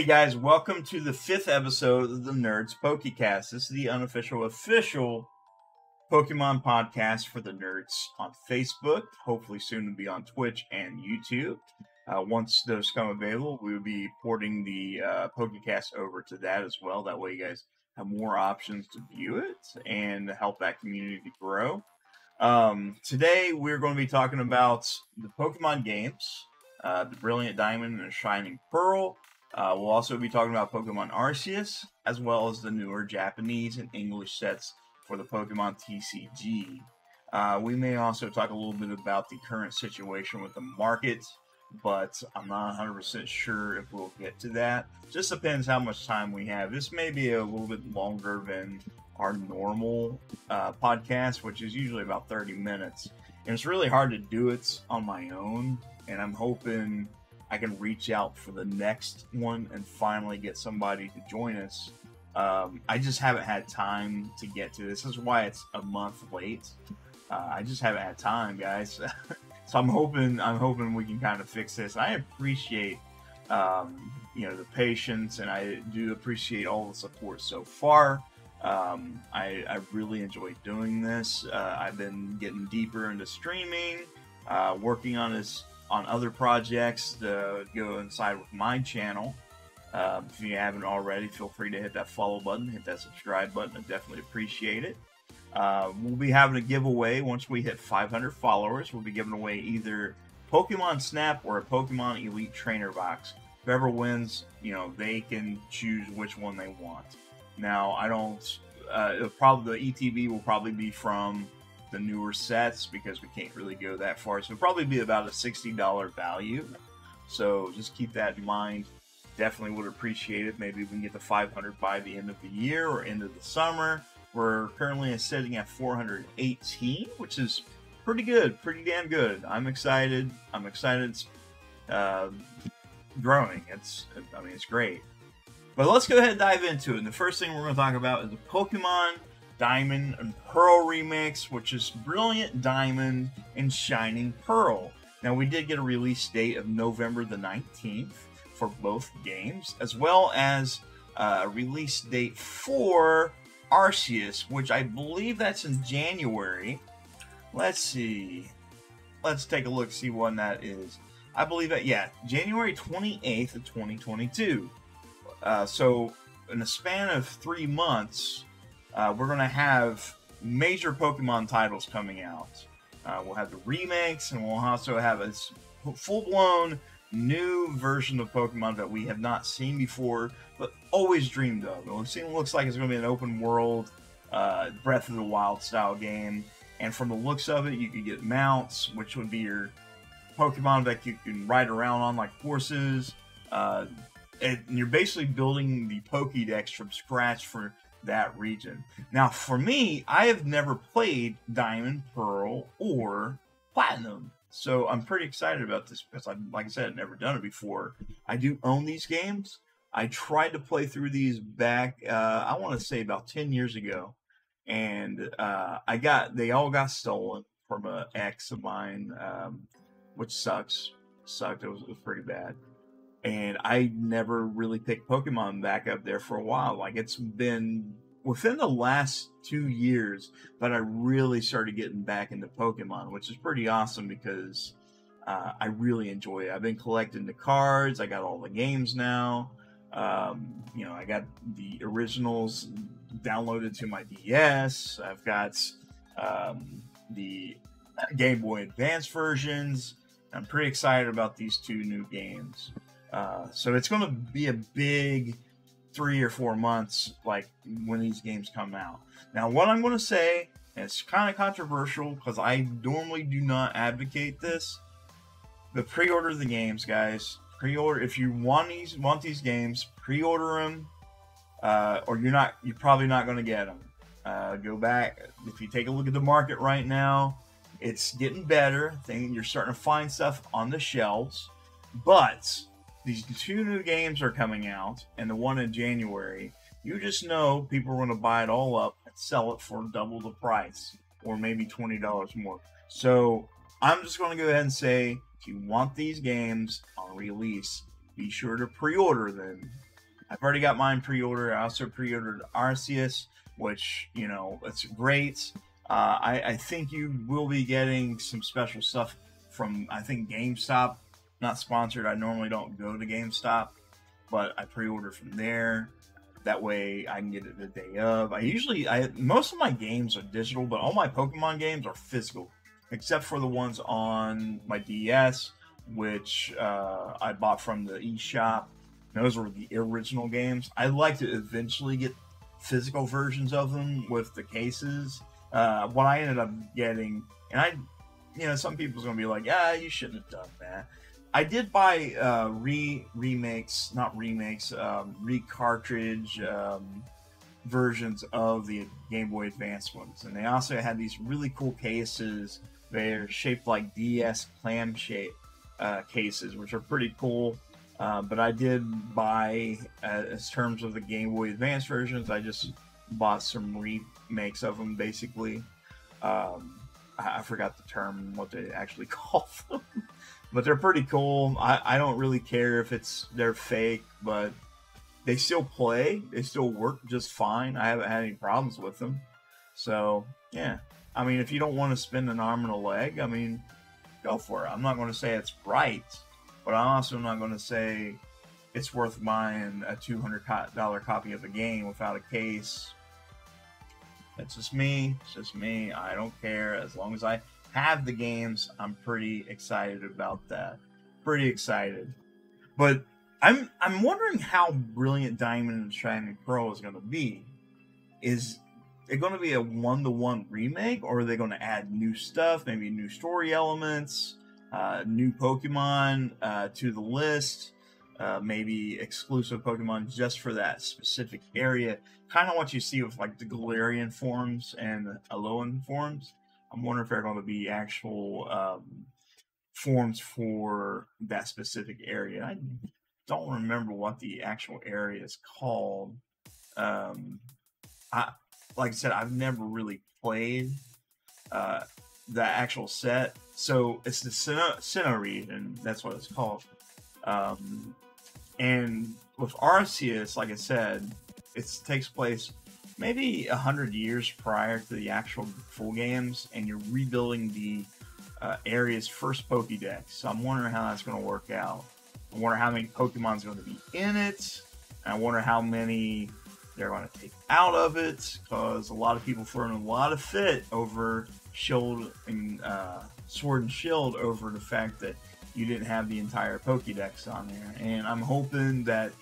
Hey guys, welcome to the fifth episode of the Nerds Pokecast. This is the unofficial, official Pokemon podcast for the nerds on Facebook. Hopefully, soon to be on Twitch and YouTube. Uh, once those come available, we will be porting the uh, Pokecast over to that as well. That way, you guys have more options to view it and help that community grow. Um, today, we're going to be talking about the Pokemon games, uh, the Brilliant Diamond and the Shining Pearl. Uh, we'll also be talking about Pokemon Arceus, as well as the newer Japanese and English sets for the Pokemon TCG. Uh, we may also talk a little bit about the current situation with the market, but I'm not 100% sure if we'll get to that. Just depends how much time we have. This may be a little bit longer than our normal uh, podcast, which is usually about 30 minutes. And it's really hard to do it on my own, and I'm hoping I can reach out for the next one and finally get somebody to join us. Um, I just haven't had time to get to this. this is why it's a month late. Uh, I just haven't had time, guys. so I'm hoping I'm hoping we can kind of fix this. I appreciate um, you know the patience, and I do appreciate all the support so far. Um, I, I, really enjoy doing this. Uh, I've been getting deeper into streaming, uh, working on this on other projects to go inside with my channel. Um, if you haven't already, feel free to hit that follow button, hit that subscribe button. I definitely appreciate it. Uh, we'll be having a giveaway once we hit 500 followers. We'll be giving away either Pokemon Snap or a Pokemon Elite Trainer box. Whoever wins, you know, they can choose which one they want. Now, I don't. Uh, probably the ETB will probably be from the newer sets because we can't really go that far. So probably be about a $60 value. So just keep that in mind. Definitely would appreciate it. Maybe we can get to 500 by the end of the year or end of the summer. We're currently sitting at 418, which is pretty good, pretty damn good. I'm excited. I'm excited. It's uh, growing. It's, I mean, it's great. But let's go ahead and dive into it. And the first thing we're going to talk about is the Pokemon Diamond and Pearl remix, which is Brilliant Diamond and Shining Pearl. Now, we did get a release date of November the 19th for both games, as well as a release date for Arceus, which I believe that's in January. Let's see. Let's take a look, see when that is. I believe that, yeah, January 28th of 2022. Uh, so, in a span of three months, uh, we're going to have major Pokemon titles coming out. Uh, we'll have the remakes, and we'll also have a full blown new version of Pokemon that we have not seen before, but always dreamed of. It looks like it's going to be an open world, uh, Breath of the Wild style game. And from the looks of it, you could get mounts, which would be your Pokemon that you can ride around on like horses. Uh, and you're basically building the Pokédex from scratch for that region. Now, for me, I have never played Diamond, Pearl, or Platinum. So I'm pretty excited about this because, I, like I said, I've never done it before. I do own these games. I tried to play through these back, uh, I want to say about 10 years ago. And uh, I got, they all got stolen from an ex of mine, um, which sucks. Sucked. It was, it was pretty bad and I never really picked Pokemon back up there for a while. Like it's been within the last two years that I really started getting back into Pokemon, which is pretty awesome because uh, I really enjoy it. I've been collecting the cards. I got all the games now. Um, you know, I got the originals downloaded to my DS. I've got um, the Game Boy Advance versions. I'm pretty excited about these two new games. Uh, so it's going to be a big three or four months, like when these games come out. Now, what I'm going to say, it's kind of controversial because I normally do not advocate this, but pre-order the games, guys. Pre-order if you want these want these games, pre-order them, uh, or you're not you're probably not going to get them. Uh, go back if you take a look at the market right now, it's getting better. Thing you're starting to find stuff on the shelves, but these two new games are coming out, and the one in January. You just know people are going to buy it all up and sell it for double the price, or maybe twenty dollars more. So I'm just going to go ahead and say, if you want these games on release, be sure to pre-order them I've already got mine pre-ordered. I also pre-ordered Arceus, which you know it's great. Uh, I, I think you will be getting some special stuff from I think GameStop. Not sponsored. I normally don't go to GameStop, but I pre-order from there. That way I can get it the day of. I usually I most of my games are digital, but all my Pokemon games are physical, except for the ones on my DS, which uh, I bought from the eShop. Those were the original games. I'd like to eventually get physical versions of them with the cases. Uh, what I ended up getting, and I, you know, some people's gonna be like, "Yeah, you shouldn't have done that." I did buy uh, re remakes, not remakes, um, re cartridge um, versions of the Game Boy Advance ones, and they also had these really cool cases. They're shaped like DS clam shape uh, cases, which are pretty cool. Uh, but I did buy, uh, as terms of the Game Boy Advance versions, I just bought some remakes of them, basically. Um, I, I forgot the term, what they actually call them but they're pretty cool. I, I don't really care if it's they're fake, but they still play. They still work just fine. I haven't had any problems with them. So yeah, I mean, if you don't want to spend an arm and a leg, I mean, go for it. I'm not going to say it's right, but I'm also not going to say it's worth buying a $200 copy of the game without a case. That's just me. It's just me. I don't care as long as I have the games, I'm pretty excited about that. Pretty excited. But I'm I'm wondering how brilliant Diamond and Shining Pearl is going to be. Is it going to be a one to one remake, or are they going to add new stuff, maybe new story elements, uh, new Pokemon uh, to the list, uh, maybe exclusive Pokemon just for that specific area? Kind of what you see with like the Galarian forms and the Alolan forms. I'm wondering if they're going to be actual um, forms for that specific area. I don't remember what the actual area is called. Um, I like I said, I've never really played uh, the actual set, so it's the Sinnoh region. That's what it's called. Um, and with Arceus, like I said, it takes place maybe a hundred years prior to the actual full games, and you're rebuilding the uh, area's first Pokédex. So I'm wondering how that's going to work out. I wonder how many Pokemon's going to be in it. I wonder how many they're going to take out of it because a lot of people throwing a lot of fit over Shield and uh, Sword and Shield over the fact that you didn't have the entire Pokédex on there. And I'm hoping that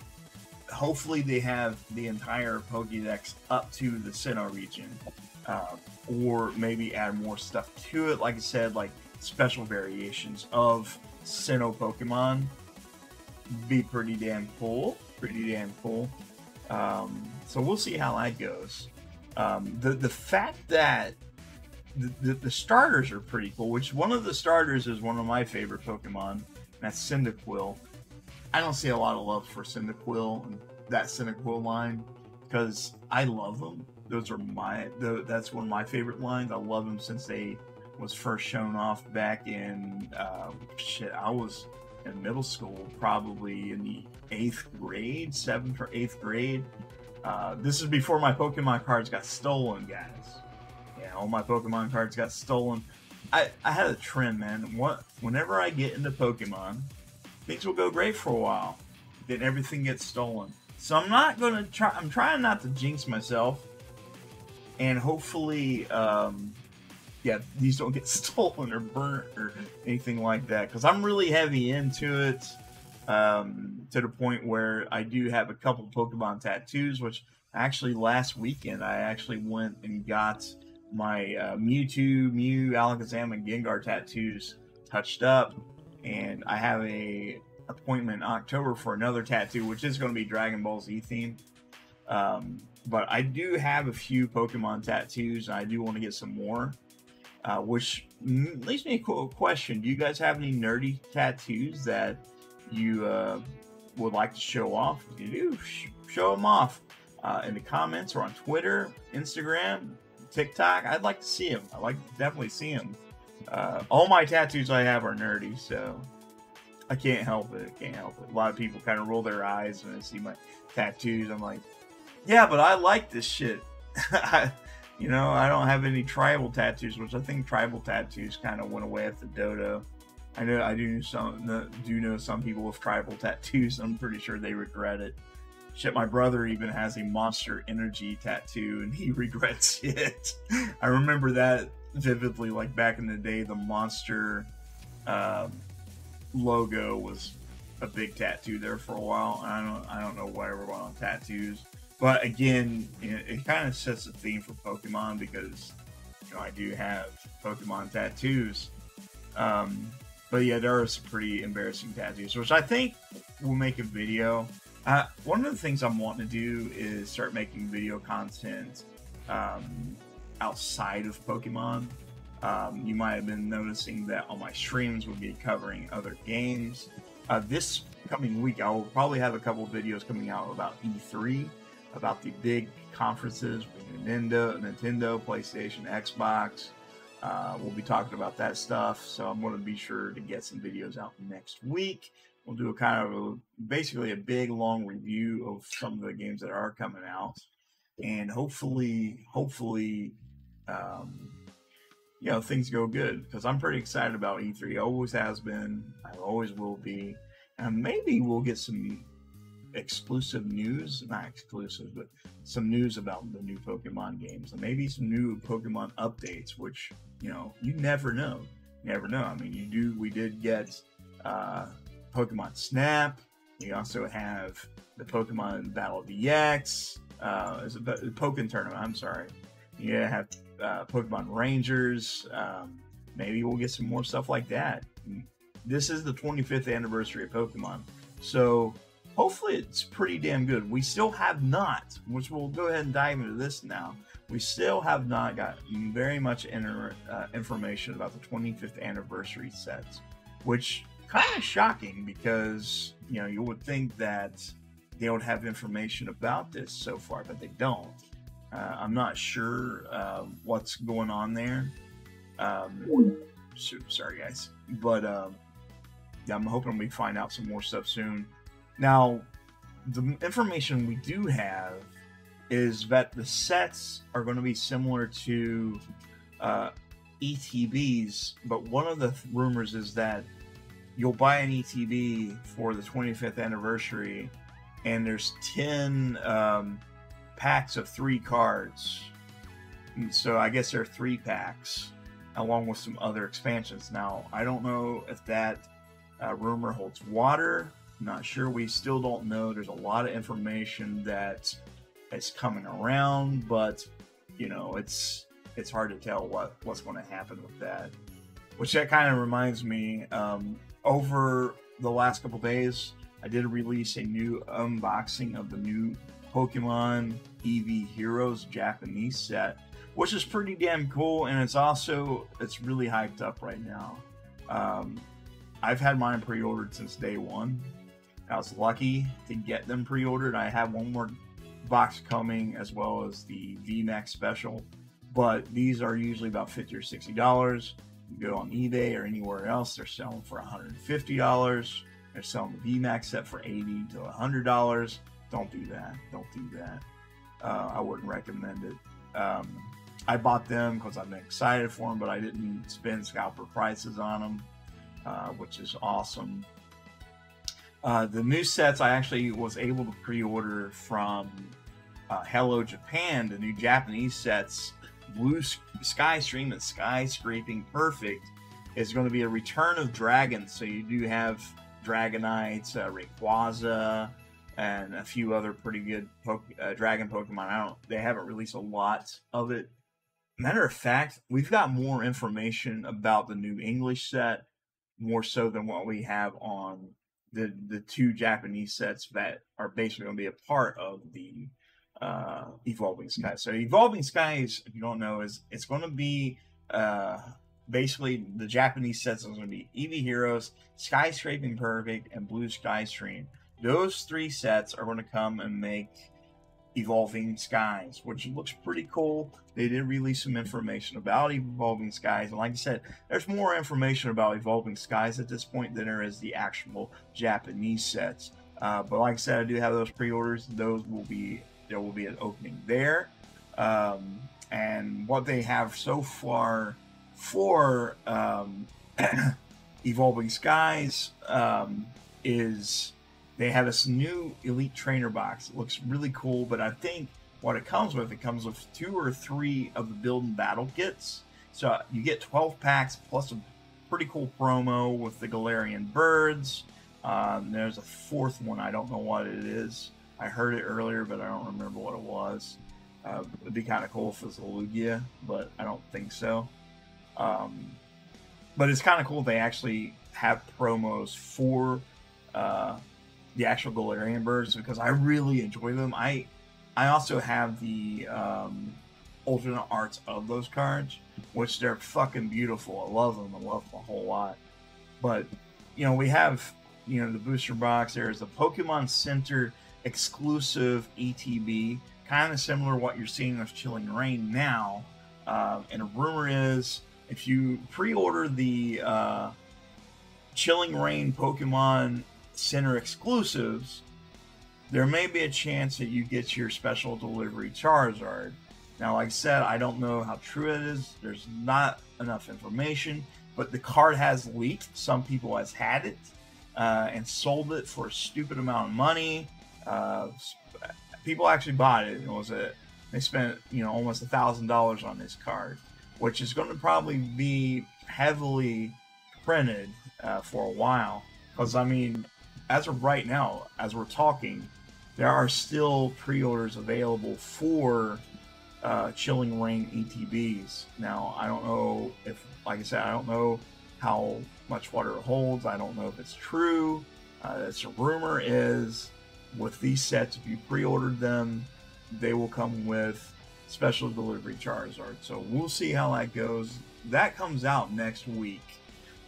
hopefully they have the entire Pokédex up to the Sinnoh region, uh, or maybe add more stuff to it. Like I said, like special variations of Sinnoh Pokemon. Be pretty damn cool. Pretty damn cool. Um, so we'll see how that goes. Um, the the fact that the, the, the, starters are pretty cool, which one of the starters is one of my favorite Pokemon. That's Cyndaquil. I don't see a lot of love for Cyndaquil and that Cyndaquil line because I love them. Those are my that's one of my favorite lines. I love them since they was first shown off back in uh, shit. I was in middle school, probably in the eighth grade, seventh or eighth grade. Uh, this is before my Pokemon cards got stolen, guys. Yeah, all my Pokemon cards got stolen. I, I had a trend, man. What whenever I get into Pokemon, things will go great for a while. Then everything gets stolen. So I'm not gonna try. I'm trying not to jinx myself, and hopefully, um, yeah, these don't get stolen or burnt or anything like that. Because I'm really heavy into it, um, to the point where I do have a couple Pokemon tattoos. Which actually last weekend I actually went and got my uh, Mewtwo, Mew, Alakazam, and Gengar tattoos touched up and I have a appointment in October for another tattoo, which is going to be Dragon Ball Z themed. Um, but I do have a few Pokemon tattoos, and I do want to get some more. Uh, which leads me a question: Do you guys have any nerdy tattoos that you uh, would like to show off? If you do, sh- show them off uh, in the comments or on Twitter, Instagram, TikTok. I'd like to see them. I like to definitely see them. Uh, all my tattoos I have are nerdy, so I can't help it. I can't help it. A lot of people kind of roll their eyes when they see my tattoos. I'm like, yeah, but I like this shit. you know, I don't have any tribal tattoos, which I think tribal tattoos kind of went away at the dodo. I know I do some do know some people with tribal tattoos. I'm pretty sure they regret it. Shit, my brother even has a Monster Energy tattoo, and he regrets it. I remember that vividly, like back in the day, the Monster um, logo was a big tattoo there for a while. I don't, I don't know why going on tattoos, but again, it, it kind of sets the theme for Pokemon because you know I do have Pokemon tattoos. Um, but yeah, there are some pretty embarrassing tattoos, which I think we'll make a video. Uh, one of the things I'm wanting to do is start making video content um, outside of Pokemon. Um, you might have been noticing that on my streams we'll be covering other games. Uh, this coming week, I will probably have a couple videos coming out about E3, about the big conferences with Nintendo, Nintendo, PlayStation, Xbox. Uh, we'll be talking about that stuff, so I'm going to be sure to get some videos out next week. We'll do a kind of a, basically a big long review of some of the games that are coming out, and hopefully, hopefully, um, you know, things go good because I'm pretty excited about E3. Always has been, I always will be, and maybe we'll get some exclusive news, not exclusive, but some news about the new Pokemon games and maybe some new Pokemon updates, which, you know, you never know. You never know. I mean, you do, we did get uh, Pokemon Snap. We also have the Pokemon Battle DX. Uh, it's a Pokemon tournament. I'm sorry. You have uh, Pokemon Rangers. Um, maybe we'll get some more stuff like that. This is the 25th anniversary of Pokemon, so hopefully it's pretty damn good. We still have not, which we'll go ahead and dive into this now. We still have not got very much inter, uh, information about the 25th anniversary sets, which kind of shocking because you know you would think that they would have information about this so far, but they don't. Uh, I'm not sure uh, what's going on there. Um, sorry, guys, but um, yeah, I'm hoping we find out some more stuff soon. Now, the information we do have is that the sets are going to be similar to uh, ETBs, but one of the rumors is that you'll buy an ETB for the 25th anniversary, and there's 10 um, packs of three cards. And so I guess there are three packs, along with some other expansions. Now, I don't know if that uh, rumor holds water. I'm not sure. We still don't know. There's a lot of information that is coming around, but you know, it's it's hard to tell what what's going to happen with that. Which that kind of reminds me. Um, over the last couple days, I did release a new unboxing of the new Pokemon Eevee Heroes Japanese set, which is pretty damn cool, and it's also it's really hyped up right now. Um, I've had mine pre-ordered since day one. I was lucky to get them pre-ordered. I have one more box coming, as well as the VMAX special, but these are usually about fifty or sixty dollars. You go on eBay or anywhere else, they're selling for one hundred and fifty dollars. They're selling the VMAX set for eighty to hundred dollars. Don't do that. Don't do that. Uh, I wouldn't recommend it. Um, I bought them because I'm excited for them, but I didn't spend scalper prices on them, uh, which is awesome. Uh, the new sets I actually was able to pre-order from uh, Hello Japan. The new Japanese sets, Blue Sky Stream and Sky Scraping Perfect, is going to be a return of dragons. So you do have Dragonites, uh, Rayquaza, and a few other pretty good po- uh, dragon Pokemon. I don't. They haven't released a lot of it. Matter of fact, we've got more information about the new English set, more so than what we have on the the two Japanese sets that are basically going to be a part of the uh, Evolving Skies. So Evolving Skies, if you don't know, is it's going to be uh, basically the Japanese sets are going to be Eevee Heroes, Sky Scraping Perfect, and Blue Sky Stream those three sets are going to come and make Evolving Skies, which looks pretty cool. They did release some information about Evolving Skies, and like I said, there's more information about Evolving Skies at this point than there is the actual Japanese sets. Uh, but like I said, I do have those pre-orders. Those will be there will be an opening there, um, and what they have so far for um, Evolving Skies um, is they have this new Elite Trainer box. It looks really cool, but I think what it comes with, it comes with two or three of the build and battle kits. So you get 12 packs plus a pretty cool promo with the Galarian birds. Um, there's a fourth one. I don't know what it is. I heard it earlier, but I don't remember what it was. Uh, it'd be kind of cool if it was a Lugia, but I don't think so. Um, but it's kind of cool they actually have promos for uh, the actual Galarian birds because I really enjoy them. I I also have the um, alternate arts of those cards, which they're fucking beautiful. I love them. I love them a whole lot. But you know, we have you know the booster box. There's a Pokemon Center exclusive ETB, kind of similar what you're seeing with Chilling Reign now. Uh, and a rumor is if you pre-order the uh, Chilling Reign Pokemon Center exclusives, there may be a chance that you get your special delivery Charizard. Now, like I said, I don't know how true it is. There's not enough information, but the card has leaked. Some people has had it uh, and sold it for a stupid amount of money. Uh, people actually bought it. It was a they spent you know almost a thousand dollars on this card, which is going to probably be heavily printed uh, for a while. Because I mean, as of right now, as we're talking, there are still pre-orders available for uh, Chilling Reign ETBs. Now, I don't know if, like I said, I don't know how much water it holds. I don't know if it's true. Uh, it's a rumor is with these sets, if you pre-ordered them, they will come with special delivery Charizard. So we'll see how that goes. That comes out next week.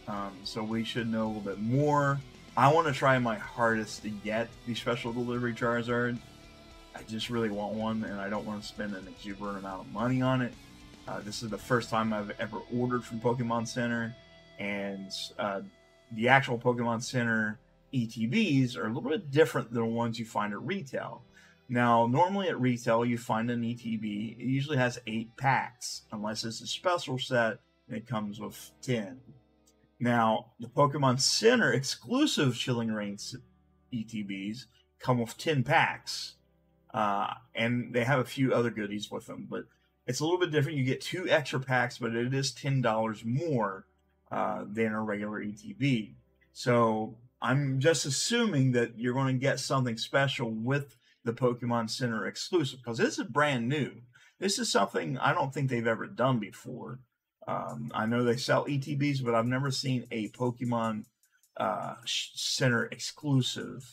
Um, so we should know a little bit more I want to try my hardest to get the special delivery Charizard. I just really want one, and I don't want to spend an exuberant amount of money on it. Uh, this is the first time I've ever ordered from Pokemon Center, and uh, the actual Pokemon Center ETBs are a little bit different than the ones you find at retail. Now, normally at retail, you find an ETB, it usually has eight packs, unless it's a special set, and it comes with 10. Now, the Pokemon Center exclusive Chilling Reign ETBs come with 10 packs. Uh, and they have a few other goodies with them, but it's a little bit different. You get two extra packs, but it is $10 more uh, than a regular ETB. So I'm just assuming that you're going to get something special with the Pokemon Center exclusive because this is brand new. This is something I don't think they've ever done before. Um, I know they sell ETBs, but I've never seen a Pokemon uh, Center exclusive.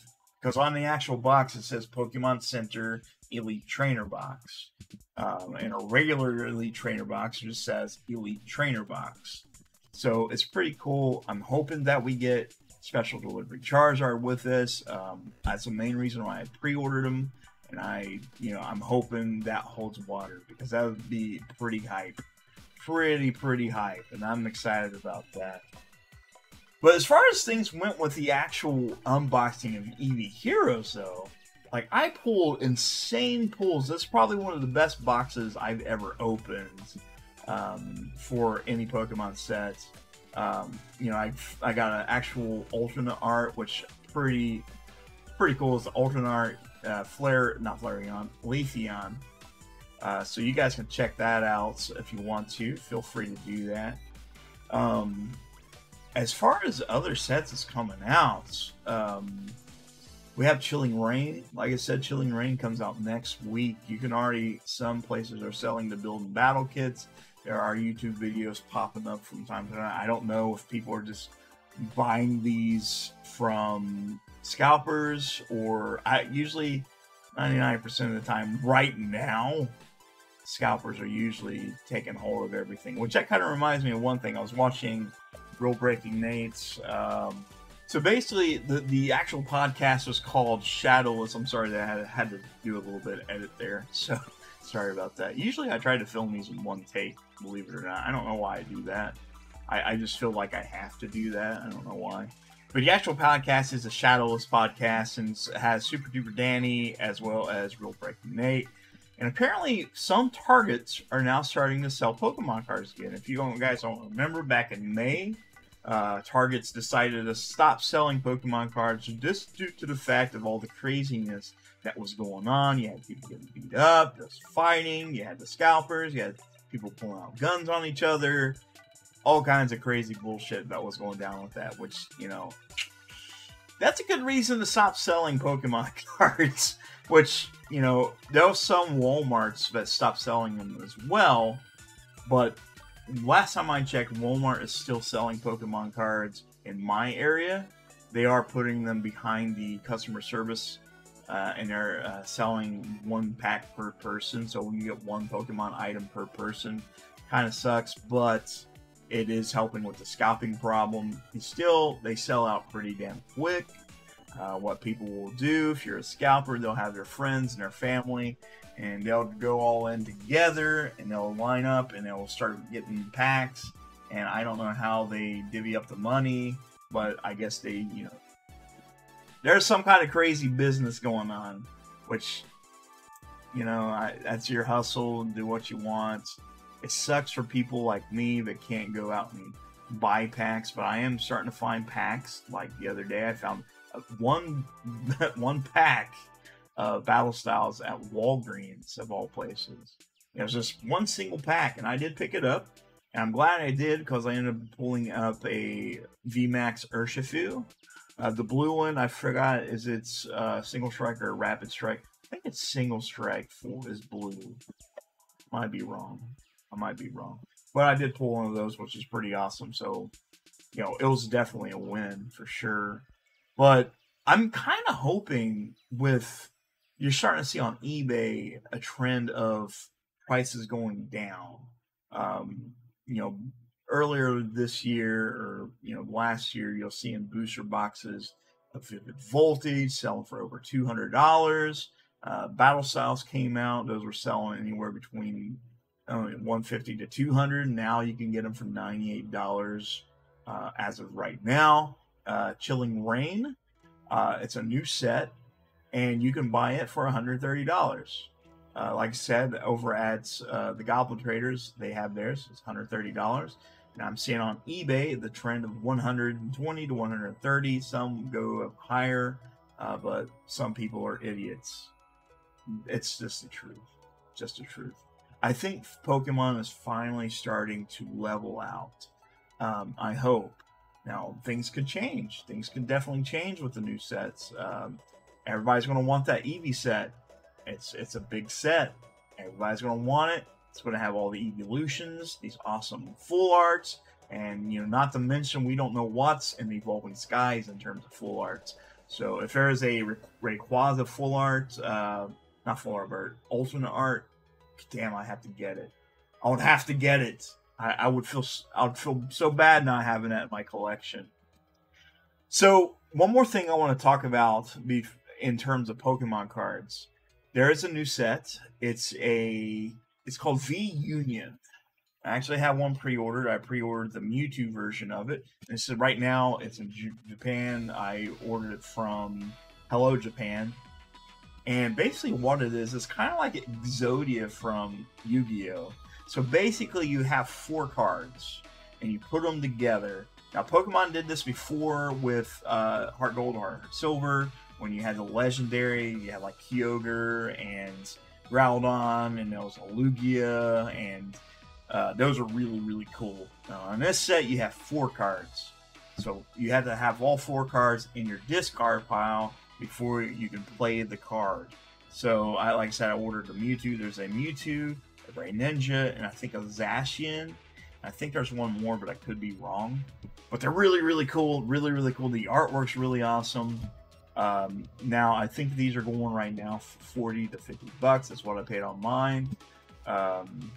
Because on the actual box it says Pokemon Center Elite Trainer Box, um, and a regular Elite Trainer Box just says Elite Trainer Box. So it's pretty cool. I'm hoping that we get special delivery Charizard with this. Um, that's the main reason why I pre-ordered them, and I, you know, I'm hoping that holds water because that would be pretty hype pretty, pretty hype, and I'm excited about that. But as far as things went with the actual unboxing of Eevee Heroes, though, like I pulled insane pulls. That's probably one of the best boxes I've ever opened um, for any Pokemon sets. Um, you know, I I got an actual alternate art, which pretty pretty cool. It's alternate art, uh, Flare, not Flareon, Leafeon. Uh, so you guys can check that out if you want to. Feel free to do that. Um, as far as other sets is coming out, um, we have Chilling Reign. Like I said, Chilling Reign comes out next week. You can already, some places are selling the build and battle kits. There are YouTube videos popping up from time to time. I don't know if people are just buying these from scalpers or I usually 99% of the time right now scalpers are usually taking hold of everything. Which that kind of reminds me of one thing. I was watching Real Breaking Nate's um, So basically, the, the actual podcast was called Shadowless. I'm sorry that I had, had to do a little bit of edit there. So sorry about that. Usually I try to film these in one take, believe it or not. I don't know why I do that. I, I just feel like I have to do that. I don't know why. But the actual podcast is a Shadowless podcast and has Super Duper Danny as well as Real Breaking Nate. And apparently, some targets are now starting to sell Pokemon cards again. If you guys don't remember, back in May, uh, Targets decided to stop selling Pokemon cards just due to the fact of all the craziness that was going on. You had people getting beat up, just fighting. You had the scalpers. You had people pulling out guns on each other. All kinds of crazy bullshit that was going down with that. Which you know, that's a good reason to stop selling Pokemon cards. Which you know, there was some WalMarts that stopped selling them as well. But last time I checked, Walmart is still selling Pokemon cards in my area. They are putting them behind the customer service, uh, and they're uh, selling one pack per person. So when you get one Pokemon item per person. Kind of sucks, but it is helping with the scalping problem. still, they sell out pretty damn quick. Uh, what people will do if you're a scalper, they'll have their friends and their family and they'll go all in together and they'll line up and they'll start getting packs. And I don't know how they divvy up the money, but I guess they, you know, there's some kind of crazy business going on, which, you know, I, that's your hustle do what you want. It sucks for people like me that can't go out and buy packs, but I am starting to find packs. Like the other day, I found one one pack uh, battle styles at Walgreens of all places. It was just one single pack, and I did pick it up. And I'm glad I did because I ended up pulling up a VMAX Urshifu. Uh, the blue one, I forgot, is it's uh, single strike or rapid strike. I think it's single strike for is blue. Might be wrong. I might be wrong. But I did pull one of those, which is pretty awesome. So, you know, it was definitely a win for sure. But I'm kind of hoping with you're starting to see on eBay a trend of prices going down. Um, you know, earlier this year or you know last year, you'll see in booster boxes of Vivid Voltage selling for over two hundred dollars. Uh, Battle Styles came out; those were selling anywhere between uh, 150 to 200. Now you can get them for 98 dollars uh, as of right now. Uh, Chilling Reign. uh, it's a new set and you can buy it for $130. Uh, like I said, over at uh, the Goblin Traders, they have theirs. It's $130. And I'm seeing on eBay the trend of 120 to 130. Some go up higher, uh, but some people are idiots. It's just the truth. Just the truth. I think Pokemon is finally starting to level out. Um, I hope. Now, things could change. Things can definitely change with the new sets. Um, Everybody's going to want that Eevee set. It's it's a big set. Everybody's going to want it. It's going to have all the evolutions, these awesome full arts, and you know, not to mention we don't know what's in the Evolving Skies in terms of full arts. So if there is a Rayquaza full art, uh, not full art, but alternate art, damn, I have to get it. I would have to get it. I, I would feel I would feel so bad not having that in my collection. So one more thing I want to talk about be in terms of Pokemon cards. There is a new set. It's a it's called V Union. I actually have one pre-ordered. I pre-ordered the Mewtwo version of it. And so right now it's in Japan. I ordered it from Hello Japan. And basically what it is, is kind of like Exodia from Yu-Gi-Oh! So basically you have four cards and you put them together. Now Pokemon did this before with uh, Heart Gold, Heart Silver when you had the legendary, you had like Kyogre and Groudon, and there was a Lugia, and uh, those are really, really cool. Now, on this set, you have four cards. So you have to have all four cards in your discard pile before you can play the card. So, I like I said, I ordered the Mewtwo. There's a Mewtwo, a Ninja, and I think a Zacian. I think there's one more, but I could be wrong. But they're really, really cool. Really, really cool. The artwork's really awesome. Um, now I think these are going right now for 40 to 50 bucks. That's what I paid on mine. Um,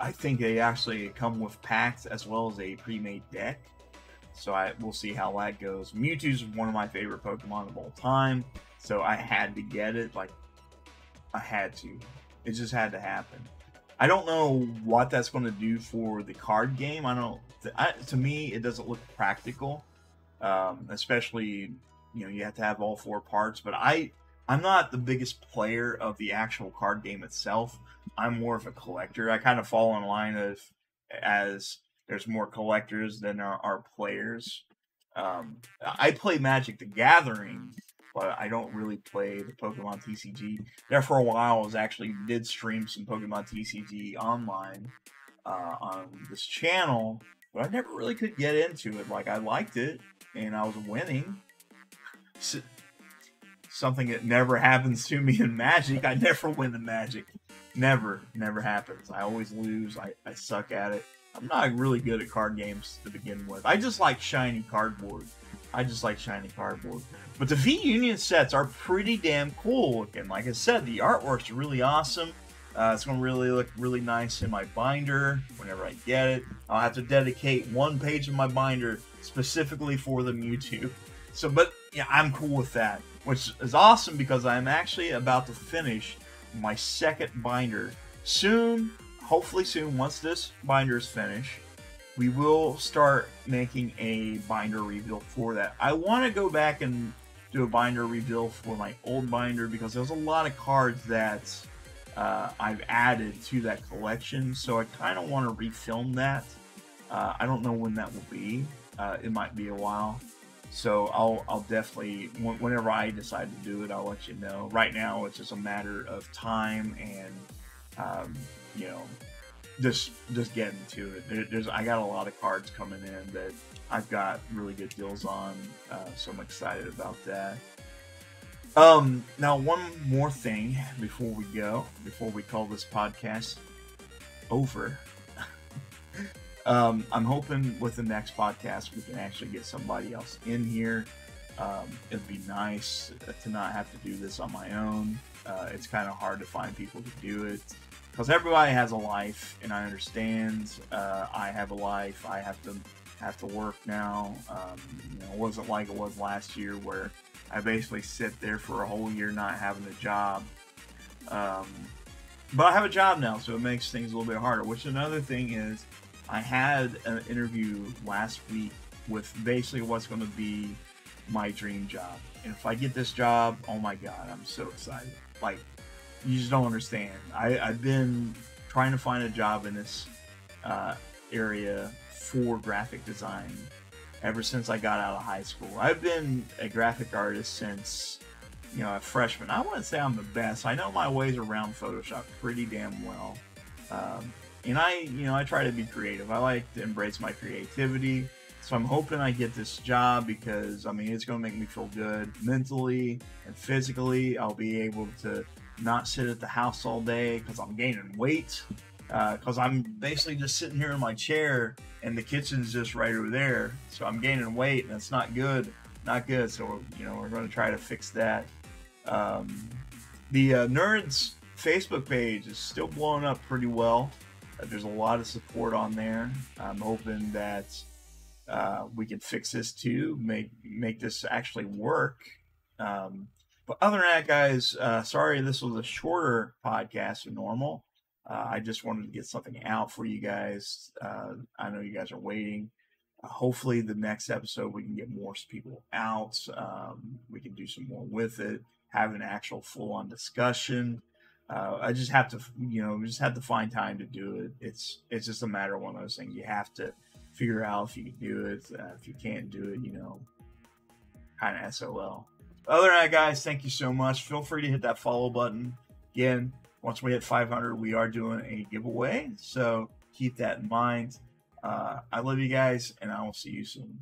I think they actually come with packs as well as a pre-made deck. So I we'll see how that goes. Mewtwo's one of my favorite Pokemon of all time, so I had to get it. Like I had to. It just had to happen. I don't know what that's going to do for the card game. I don't. I, to me, it doesn't look practical, um, especially you know you have to have all four parts. But I, I'm not the biggest player of the actual card game itself. I'm more of a collector. I kind of fall in line of as there's more collectors than there are players. Um, I play Magic the Gathering but I don't really play the Pokemon TCG. There for a while, I was actually did stream some Pokemon TCG online uh, on this channel, but I never really could get into it. Like I liked it, and I was winning. So, something that never happens to me in Magic. I never win the Magic. Never, never happens. I always lose. I, I suck at it. I'm not really good at card games to begin with. I just like shiny cardboard. I just like shiny cardboard. But the V Union sets are pretty damn cool looking. Like I said, the artwork's really awesome. Uh, it's going to really look really nice in my binder whenever I get it. I'll have to dedicate one page of my binder specifically for the Mewtwo. So, but yeah, I'm cool with that, which is awesome because I'm actually about to finish my second binder soon. Hopefully soon, once this binder is finished, we will start making a binder reveal for that. I want to go back and do a binder reveal for my old binder because there's a lot of cards that uh, I've added to that collection. So I kind of want to refilm that. Uh, I don't know when that will be. Uh, it might be a while. So I'll, I'll definitely, whenever I decide to do it, I'll let you know. Right now, it's just a matter of time and, um, you know, just just getting to it. There, there's I got a lot of cards coming in that I've got really good deals on, uh, so I'm excited about that. Um, now one more thing before we go, before we call this podcast over. um, I'm hoping with the next podcast we can actually get somebody else in here. Um, it'd be nice to not have to do this on my own. Uh, it's kind of hard to find people to do it because everybody has a life, and I understand. Uh, I have a life. I have to have to work now. Um, you know, it wasn't like it was last year where I basically sit there for a whole year not having a job. Um, but I have a job now, so it makes things a little bit harder. Which another thing is, I had an interview last week with basically what's going to be my dream job. And if I get this job, oh my god, I'm so excited! Like you just don't understand. I, I've been trying to find a job in this uh, area for graphic design ever since I got out of high school. I've been a graphic artist since you know a freshman. I wouldn't say I'm the best. I know my ways around Photoshop pretty damn well, um, and I you know I try to be creative. I like to embrace my creativity. So I'm hoping I get this job because I mean it's going to make me feel good mentally and physically. I'll be able to not sit at the house all day because I'm gaining weight. Because uh, I'm basically just sitting here in my chair and the kitchen's just right over there. So I'm gaining weight and it's not good. Not good. So, you know, we're going to try to fix that. Um, the uh, Nerds Facebook page is still blowing up pretty well. Uh, there's a lot of support on there. I'm hoping that uh, we can fix this too, make make this actually work. Um, but other than that, guys, uh, sorry this was a shorter podcast than normal. Uh, I just wanted to get something out for you guys. Uh, I know you guys are waiting. Uh, hopefully, the next episode we can get more people out. Um, we can do some more with it. Have an actual full-on discussion. Uh, I just have to, you know, just have to find time to do it. It's it's just a matter of one of those things. You have to figure out if you can do it. Uh, if you can't do it, you know, kind of SOL. Other than that, guys, thank you so much. Feel free to hit that follow button. Again, once we hit 500, we are doing a giveaway. So keep that in mind. Uh, I love you guys, and I will see you soon.